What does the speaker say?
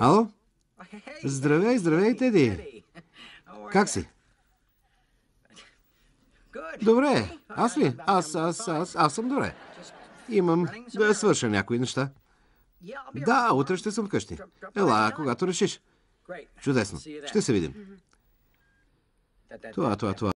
Ало? Здравей, здравей, Теди! Как си? Добре, аз ли? Аз, аз, аз, аз съм добре. Имам да свърша някои неща. Да, утре ще съм вкъщи. Ела, когато решиш. Чудесно. Ще се видим. Това, това, това.